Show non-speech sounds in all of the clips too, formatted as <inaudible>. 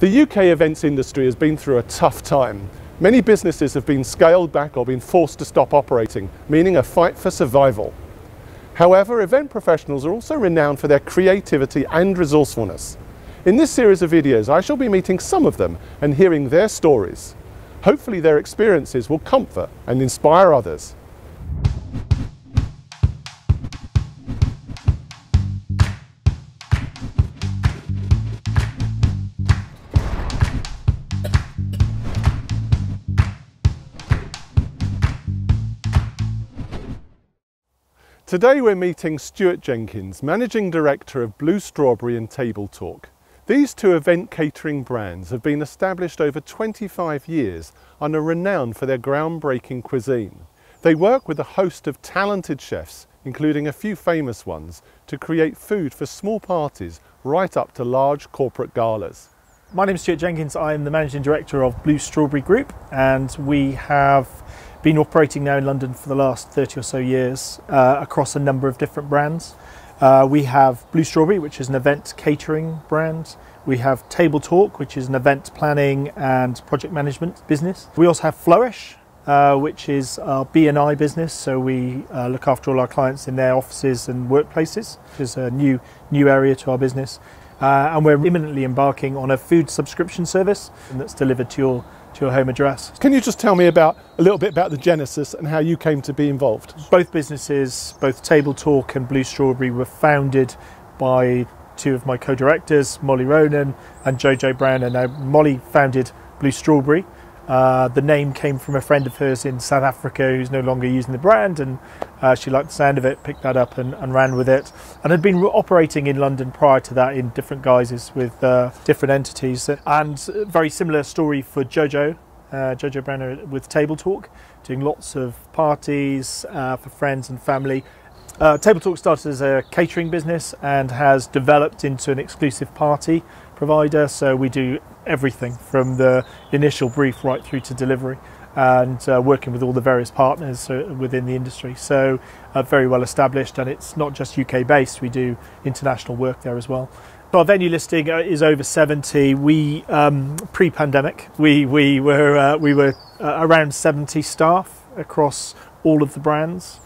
The UK events industry has been through a tough time. Many businesses have been scaled back or been forced to stop operating, meaning a fight for survival. However, event professionals are also renowned for their creativity and resourcefulness. In this series of videos, I shall be meeting some of them and hearing their stories. Hopefully their experiences will comfort and inspire others. Today we're meeting Stuart Jenkins, Managing Director of Blue Strawberry and Table Talk. These two event catering brands have been established over 25 years and are renowned for their groundbreaking cuisine. They work with a host of talented chefs, including a few famous ones, to create food for small parties right up to large corporate galas. My name is Stuart Jenkins. I'm the Managing Director of Blue Strawberry Group and we have been operating now in London for the last 30 or so years uh, across a number of different brands. Uh, we have Blue Strawberry, which is an event catering brand. We have Table Talk, which is an event planning and project management business. We also have Flourish, uh, which is our B&I business. So we uh, look after all our clients in their offices and workplaces, which is a new, new area to our business. Uh, and we're imminently embarking on a food subscription service that's delivered to your to your home address. Can you just tell me about a little bit about the genesis and how you came to be involved? Both businesses, both Table Talk and Blue Strawberry, were founded by two of my co-directors, Molly Ronan and Jojo Brown. And now Molly founded Blue Strawberry, uh, the name came from a friend of hers in South Africa who's no longer using the brand, and uh, she liked the sound of it, picked that up, and, and, ran with it. And had been operating in London prior to that in different guises with uh, different entities. And very similar story for Jojo, uh, Jojo Browner with Table Talk, doing lots of parties uh, for friends and family. Uh, Table Talk started as a catering business and has developed into an exclusive party provider. So we do everything from the initial brief right through to delivery and uh, working with all the various partners uh, within the industry. So uh, very well established and it's not just UK based, we do international work there as well. Our venue listing uh, is over 70. We um, pre-pandemic, we we were uh, we were around 70 staff across all of the brands,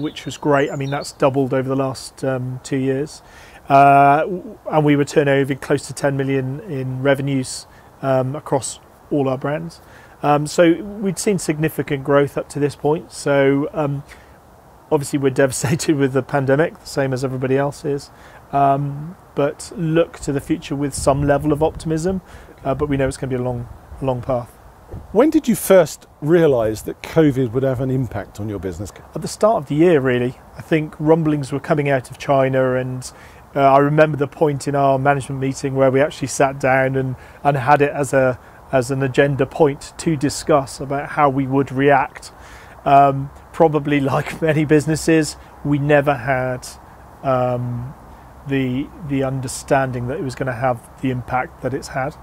which was great. I mean that's doubled over the last um, two years. Uh, and we were turning close to 10 million in revenues um, across all our brands. Um, so we'd seen significant growth up to this point. So um, obviously we're <laughs> devastated with the pandemic, the same as everybody else is. Um, but look to the future with some level of optimism. Uh, but we know it's going to be a long, long path. When did you first realise that COVID would have an impact on your business? At the start of the year, really. I think rumblings were coming out of China and uh, I remember the point in our management meeting where we actually sat down and, and had it as a as an agenda point to discuss about how we would react. Um, probably like <laughs> many businesses, we never had um, the the understanding that it was going to have the impact that it's had.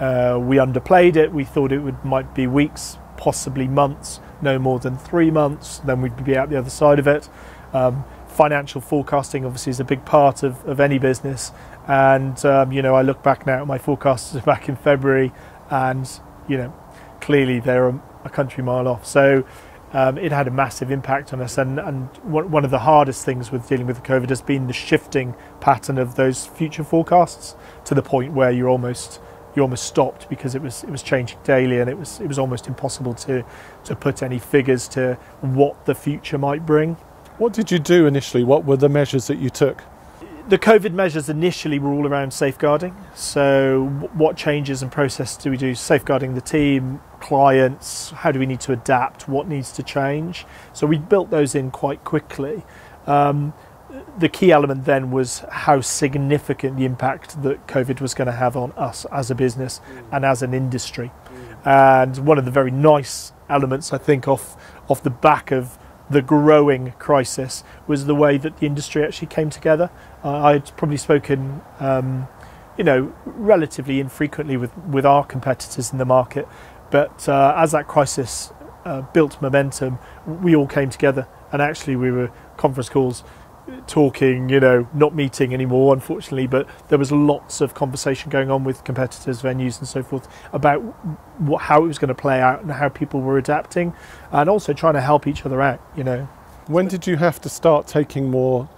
Uh, we underplayed it. We thought it would might be weeks, possibly months, no more than three months. Then we'd be out the other side of it. Um, financial forecasting obviously is a big part of, of any business. And, um, you know, I look back now at my forecasts <laughs> back in February and, you know, clearly they're a, a country mile off. So um, it had a massive impact on us. And, and one of the hardest things with dealing with the COVID has been the shifting pattern of those future forecasts to the point where you're almost you almost stopped because it was it was changing daily and it was it was almost impossible to to put any figures to what the future might bring. What did you do initially? What were the measures that you took? The COVID measures initially were all around safeguarding. So, what changes and process do we do? Safeguarding the team, clients, how do we need to adapt, what needs to change? So, we built those in quite quickly. Um, the key element then was how significant the impact that COVID was going to have on us as a business mm. and as an industry. Mm. And one of the very nice elements, I think, off off the back of the growing crisis was the way that the industry actually came together. Uh, I'd probably spoken, um, you know, relatively infrequently with, with our competitors in the market, but uh, as that crisis uh, built momentum, we all came together, and actually we were conference calls talking, you know, not meeting anymore, unfortunately, but there was lots of conversation going on with competitors, venues, and so forth about what, how it was going to play out and how people were adapting, and also trying to help each other out. You know, when did you have to start taking more,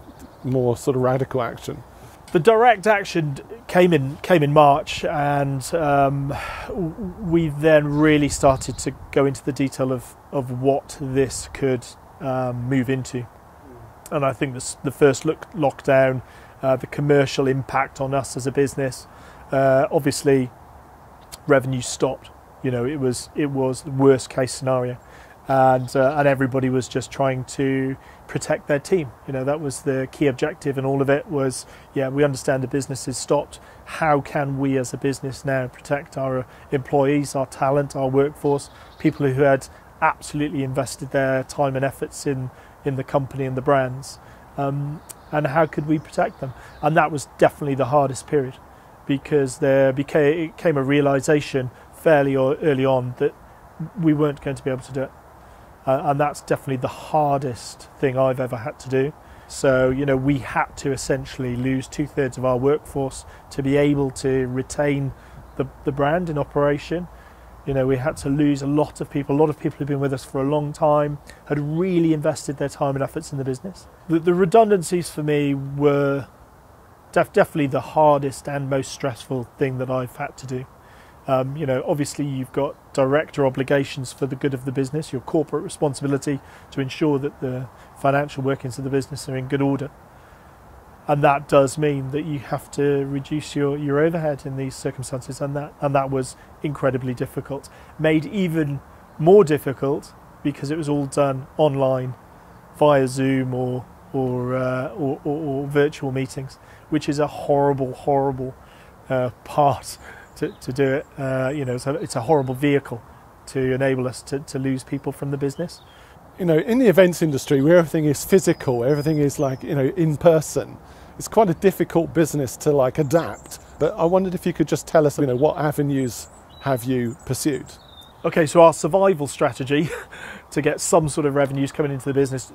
more sort of radical action? The direct action came in came in March, and um, we then really started to go into the detail of of what this could um, move into and I think this, the first look, lockdown, uh, the commercial impact on us as a business, uh, obviously, revenue stopped. You know, it was it was the worst case scenario, and uh, and everybody was just trying to protect their team. You know, that was the key objective, and all of it was, yeah, we understand the business is stopped. How can we as a business now protect our employees, our talent, our workforce, people who had absolutely invested their time and efforts in in the company and the brands, um, and how could we protect them? And that was definitely the hardest period because there became, it came a realization fairly early on that we weren't going to be able to do it. Uh, and that's definitely the hardest thing I've ever had to do. So, you know, we had to essentially lose two thirds of our workforce to be able to retain the, the brand in operation you know, we had to lose a lot of people. A lot of people who've been with us for a long time had really invested their time and efforts in the business. The, the redundancies for me were def- definitely the hardest and most stressful thing that I've had to do. Um, you know, obviously you've got director obligations for the good of the business, your corporate responsibility to ensure that the financial workings of the business are in good order and that does mean that you have to reduce your, your overhead in these circumstances and that and that was incredibly difficult. Made even more difficult because it was all done online via zoom or or, uh, or, or, or, virtual meetings which is a horrible horrible uh, <laughs> part to, to do it. Uh, you know it's a, it's a horrible vehicle to enable us to, to lose people from the business you know, in the events industry where everything is physical, everything is like, you know, in person, it's quite a difficult business to like adapt. But I wondered if you could just tell us, you know, what avenues have you pursued? Okay, so our survival strategy <laughs> to get some sort of revenues coming into the business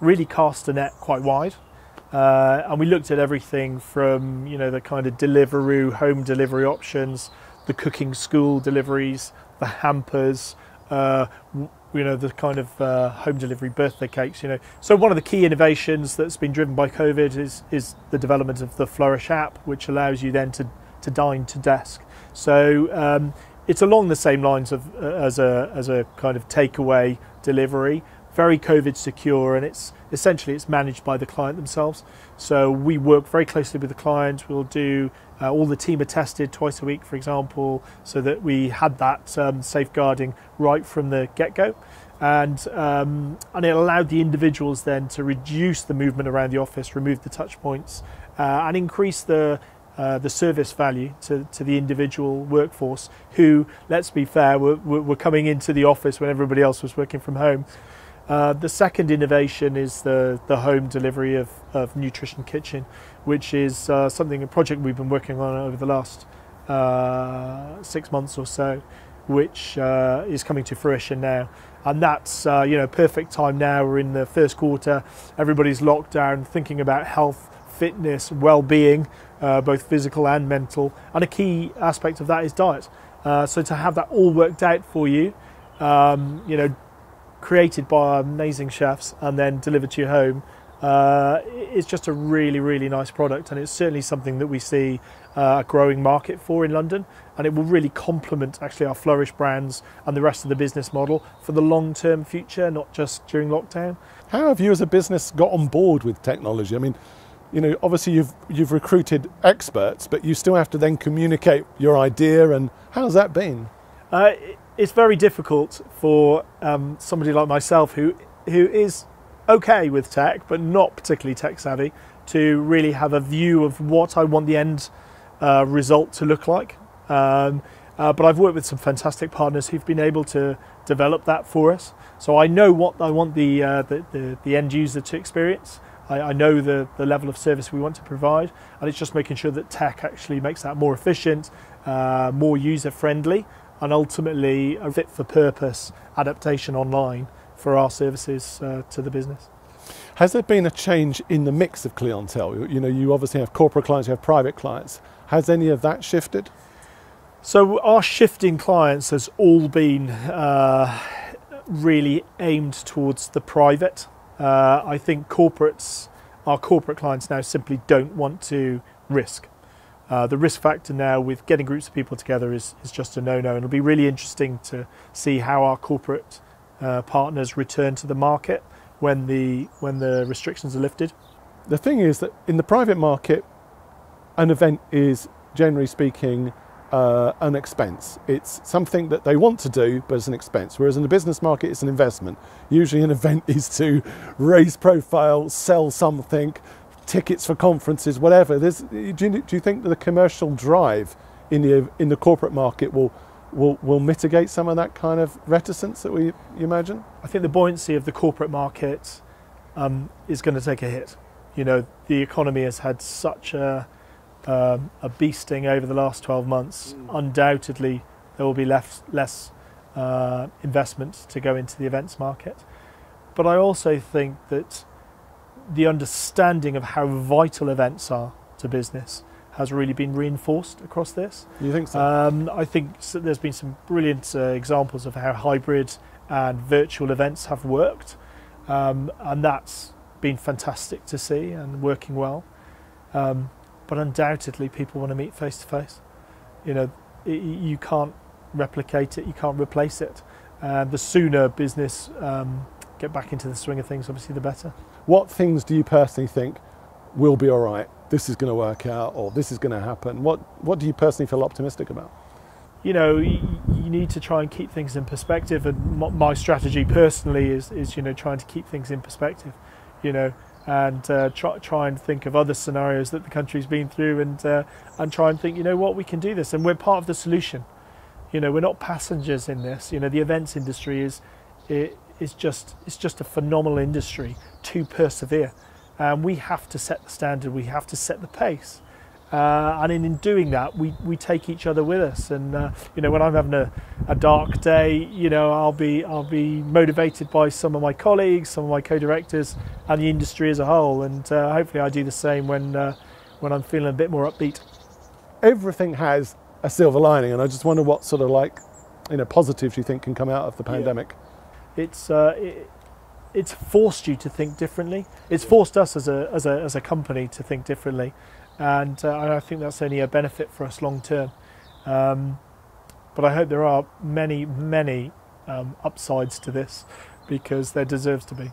really cast a net quite wide. Uh, and we looked at everything from, you know, the kind of Deliveroo, home delivery options, the cooking school deliveries, the hampers, uh, you know the kind of uh, home delivery birthday cakes you know. So one of the key innovations that's been driven by covid is is the development of the flourish app which allows you then to to dine to desk. So um, it's along the same lines of uh, as a as a kind of takeaway delivery very covid secure and it's essentially it's managed by the client themselves so we work very closely with the client we'll do uh, all the team are tested twice a week, for example, so that we had that um, safeguarding right from the get go. And, um, and it allowed the individuals then to reduce the movement around the office, remove the touch points, uh, and increase the, uh, the service value to, to the individual workforce who, let's be fair, were, were coming into the office when everybody else was working from home. Uh, the second innovation is the, the home delivery of, of Nutrition Kitchen, which is uh, something, a project we've been working on over the last uh, six months or so, which uh, is coming to fruition now. And that's, uh, you know, perfect time now. We're in the first quarter, everybody's locked down, thinking about health, fitness, well being, both physical and mental. And a key aspect of that is diet. so to have that all worked out for you, um, you know, created by amazing chefs and then delivered to your home. Uh, it's just a really, really nice product, and it's certainly something that we see uh, a growing market for in London. And it will really complement actually our Flourish brands and the rest of the business model for the long term future, not just during lockdown. How have you as a business got on board with technology? I mean, you know, obviously you've you've recruited experts, but you still have to then communicate your idea. And how's that been? Uh, it's very difficult for um, somebody like myself who who is okay with tech but not particularly tech savvy to really have a view of what I want the end uh, result to look like. Um, uh, but I've worked with some fantastic partners who've been able to develop that for us. So I know what I want the uh, the, the, the, end user to experience. I, I, know the, the level of service we want to provide, and it's just making sure that tech actually makes that more efficient, uh, more user friendly, and ultimately a fit for purpose adaptation online for our services uh, to the business. Has there been a change in the mix of clientele? You know, you obviously have corporate clients, you have private clients. Has any of that shifted? So our shifting clients has all been uh, really aimed towards the private. Uh, I think corporates, our corporate clients now simply don't want to risk. Uh, the risk factor now with getting groups of people together is, is just a no-no. And it'll be really interesting to see how our corporate uh, partners return to the market when the when the restrictions are lifted. The thing is that in the private market, an event is generally speaking uh, an expense. It's something that they want to do, but it's an expense. Whereas in the business market, it's an investment. Usually, an <laughs> event is to raise profile, sell something, tickets for conferences, whatever. Do, you, do you think that the commercial drive in the in the corporate market will will will mitigate some of that kind of reticence that we imagine? I think the buoyancy of the corporate market um, is going to take a hit. You know, the economy has had such a um, a beasting over the last 12 months. Mm. Undoubtedly, there will be less, less uh, investment to go into the events market. But I also think that the understanding of how vital events are to business has really been reinforced across this. You think so? Um, I think there's been some brilliant uh, examples of how hybrid and virtual events have worked, um, and that's been fantastic to see and working well. Um, but undoubtedly people want to meet face to face. You know, it, you can't replicate it, you can't replace it. And the sooner business um, get back into the swing of things, obviously, the better. What things do you personally think will be all right? This is going to work out, or this is going to happen. What What do you personally feel optimistic about? You know, you, you need to try and keep things in perspective. And my strategy personally is, is you know, trying to keep things in perspective. You know, and uh, try, try and think of other scenarios that the country's been through and, uh, and try and think, you know what, we can do this. And we're part of the solution. You know, we're not passengers in this. You know, the events industry is, it, is just, it's just a phenomenal industry to persevere. And we have to set the standard, we have to set the pace. Uh, and in, in, doing that, we, we take each other with us. And uh, you know, when I'm having a, a dark day, you know, I'll be I'll be motivated by some of my colleagues, some of my co-directors, and the industry as a whole. And uh, hopefully, I do the same when uh, when I'm feeling a bit more upbeat. Everything has a silver lining, and I just wonder what sort of like you know positives you think can come out of the pandemic. Yeah. It's uh, it, it's forced you to think differently. It's forced us as a as a as a company to think differently and uh, I think that's only a benefit for us long term. Um, but I hope there are many, many um, upsides to this because there deserves to be.